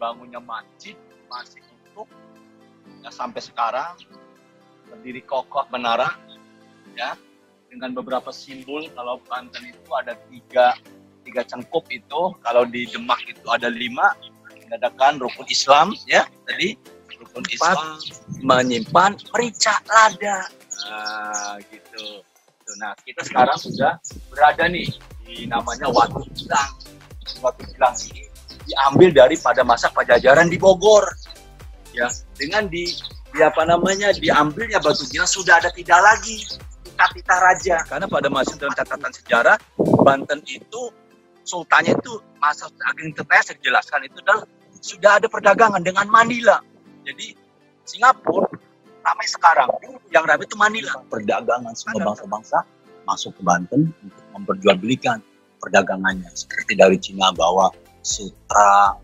dibangunnya masjid masih utuh ya sampai sekarang berdiri kokoh menara ya dengan beberapa simbol. Kalau Banten itu ada tiga tiga cengkup itu. Kalau di Demak itu ada lima mengadakan rukun Islam ya tadi. Rukun Islam menyimpan merica lada. Nah gitu. Nah kita sekarang sudah berada nih di namanya Watu Gilang Watu Gilang ini diambil dari pada masa Pajajaran di Bogor. Ya dengan di, di apa namanya diambilnya batu gilang sudah ada tidak lagi Tita Raja. Karena pada masa dalam catatan sejarah Banten itu sultannya itu masa Ageng Tetaya saya jelaskan itu adalah sudah ada perdagangan dengan Manila. Jadi Singapura ramai sekarang. Yang ramai itu Manila. Perdagangan semua bangsa-bangsa masuk ke Banten untuk memperjualbelikan perdagangannya. Seperti dari Cina bawa sutra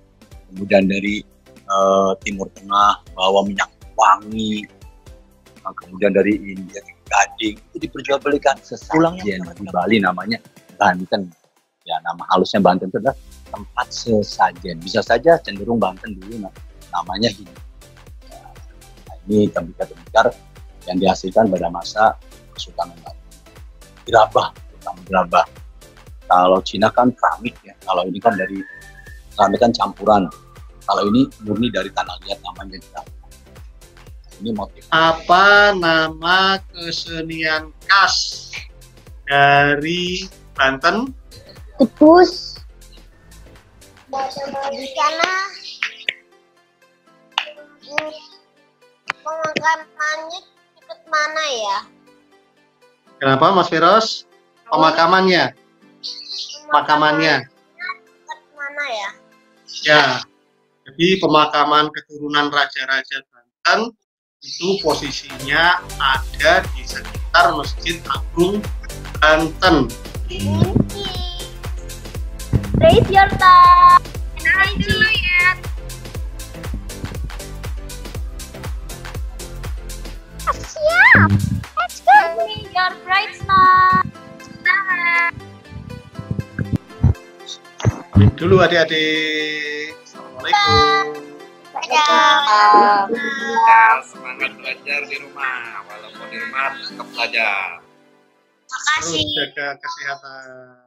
kemudian dari uh, Timur Tengah bawa minyak wangi nah, kemudian dari India gading itu diperjualbelikan. Pulangnya di Bali namanya Banten ya nama halusnya Banten itu adalah tempat sesajen. Bisa saja cenderung Banten dulu nah, namanya ini. Ya, nah, ini tembikar-tembikar yang dihasilkan pada masa Kesultanan Bali gerabah terutama gerabah kalau Cina kan keramik ya. Kalau ini kan dari keramik kan campuran. Kalau ini murni dari tanah liat namanya gerabah ini motif. Apa nama kesenian khas dari Banten? Tepus. Di sana pemakamannya ikut mana ya? kenapa Mas Firos pemakamannya pemakamannya mana ya? ya jadi pemakaman keturunan raja-raja Banten itu posisinya ada di sekitar Masjid Agung Banten Raise your time. Raise. Siap. Let's go. Your bright smile. dulu adik-adik Assalamualaikum Dadah. Semangat belajar di rumah. Walaupun di rumah tetap belajar. Makasih. terus jaga kesehatan